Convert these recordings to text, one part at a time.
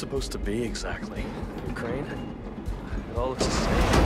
supposed to be exactly? Ukraine? It all looks the same.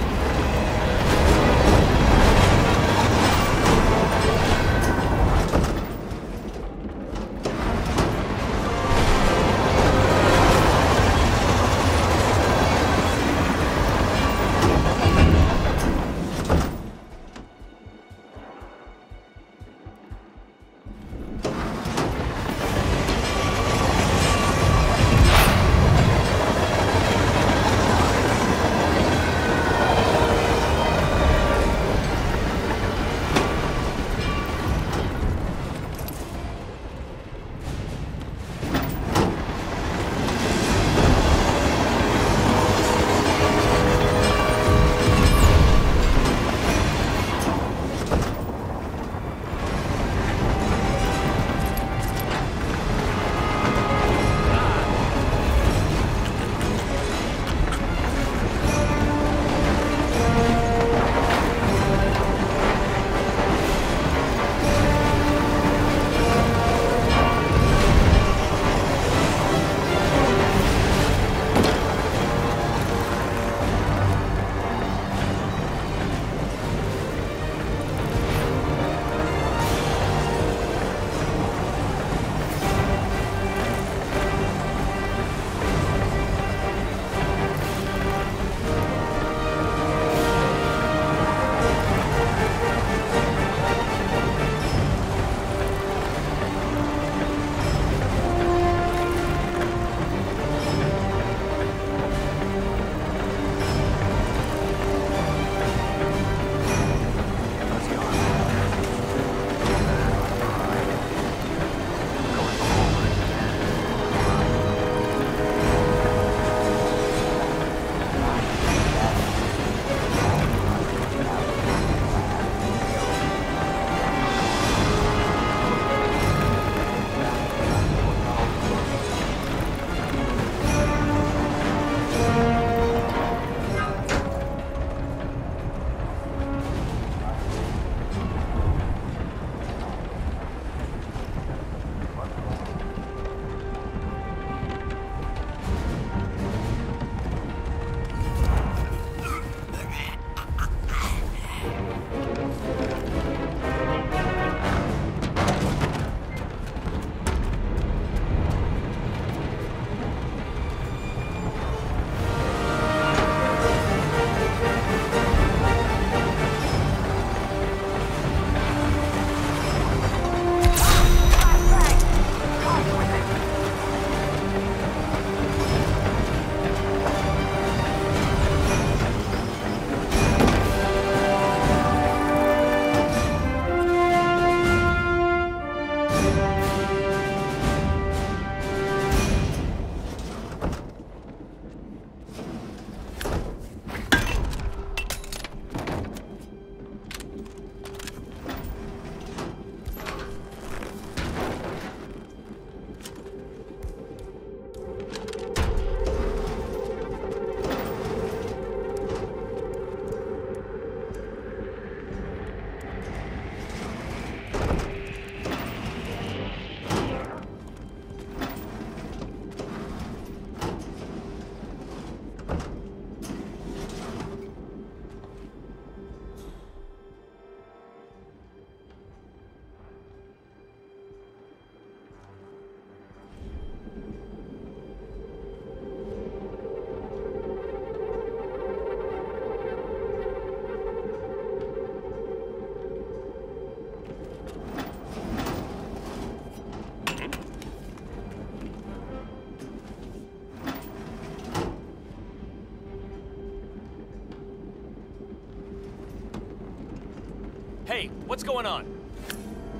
Hey, what's going on?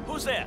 Who's there?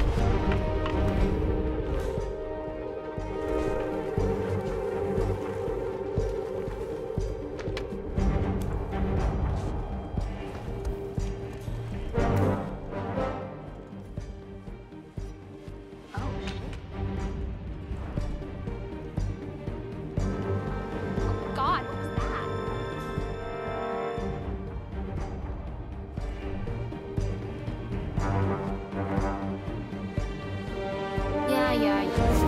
Yeah.